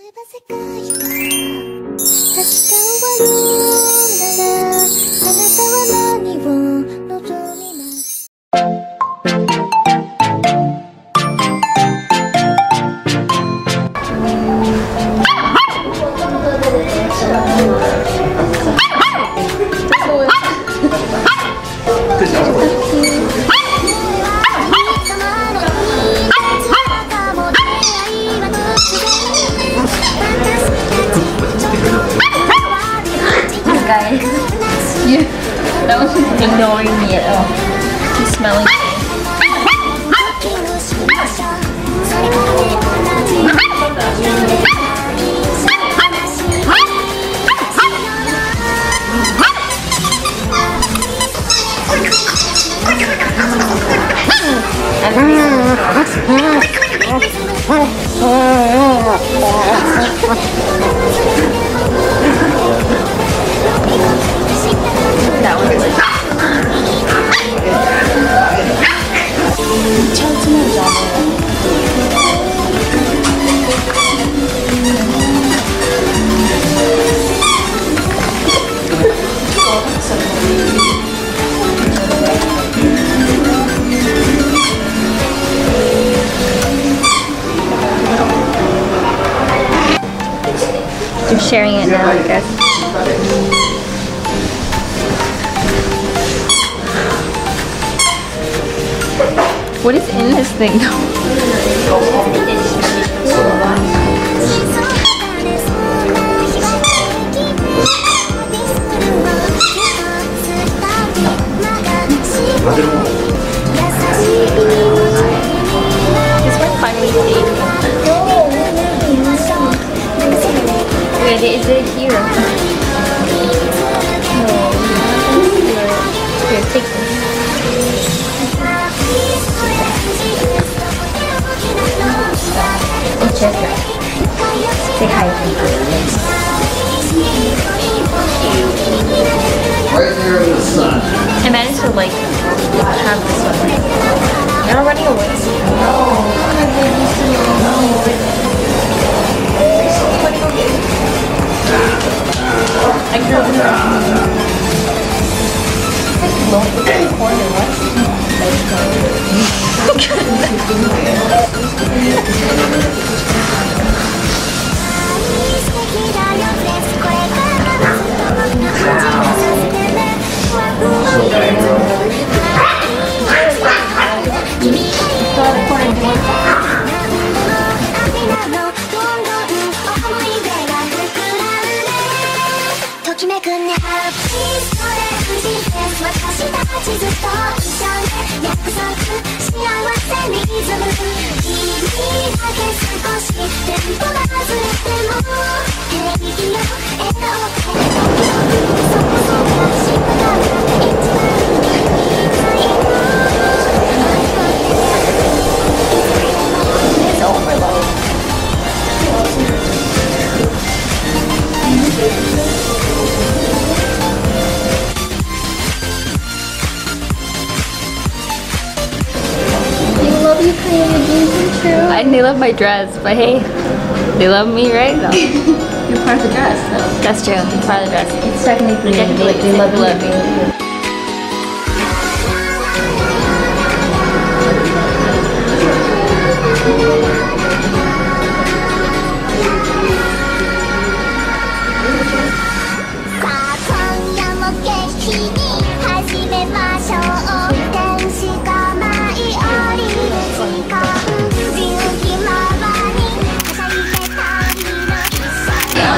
えば世界は明日終わる was just ignoring me at all. He's smelling. sharing it now, I guess. What is in this thing though? Wait, is it here? No. Here, take this. It's just right. Say hi. Right there in the sun. I managed to like have this one. You're running away. ときめくね」「それ不思議です私たちずっと。一緒で約束幸せにリズム」「君だけ少しテンポがずれても平気よ笑顔。変 you playing your dreams come true. And they love my dress, but hey, they love me, right? No. You're part of the dress, though. That's true. It's part of the dress. It's technically, Technically, they, they love you. love you.「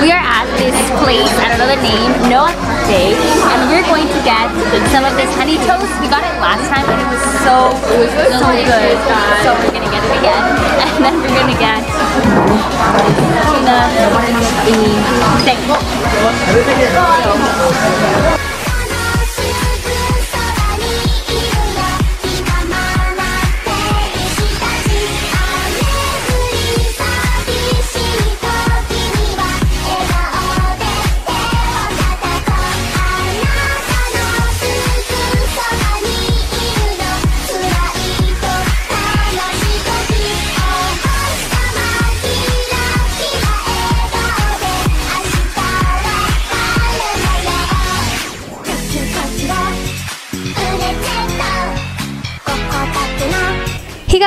We are at this place, I don't know the name, no day, and we're going to get some of this honey toast. We got it last time and it was so, it was so oh good. So we're gonna get it again, and then we're gonna get tuna, the steak.「そ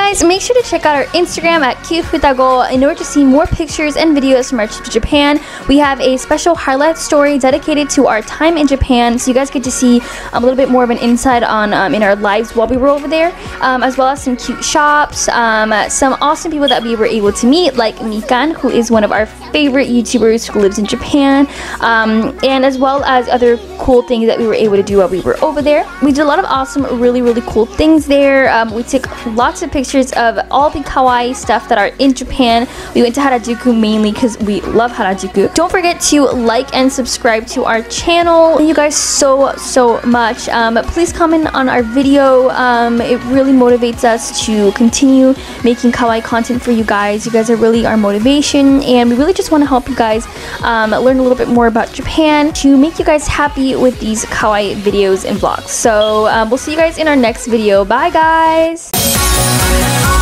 guys, make sure to check out our Instagram at cutefutago in order to see more pictures and videos from our trip to Japan. We have a special highlight story dedicated to our time in Japan, so you guys get to see um, a little bit more of an insight on um, in our lives while we were over there, um, as well as some cute shops, um, some awesome people that we were able to meet, like Mikan, who is one of our favorite YouTubers who lives in Japan, um, and as well as other cool things that we were able to do while we were over there. We did a lot of awesome, really, really cool things there. We took lots of pictures of all the kawaii stuff that are in Japan. We went to Harajuku mainly because we love Harajuku. Don't forget to like and subscribe to our channel. Thank you guys so, so much. Um, please comment on our video. Um, it really motivates us to continue making kawaii content for you guys. You guys are really our motivation and we really just want to help you guys um, learn a little bit more about Japan to make you guys happy with these kawaii videos and vlogs. So um, we'll see you guys in our next video. Bye guys! Bye.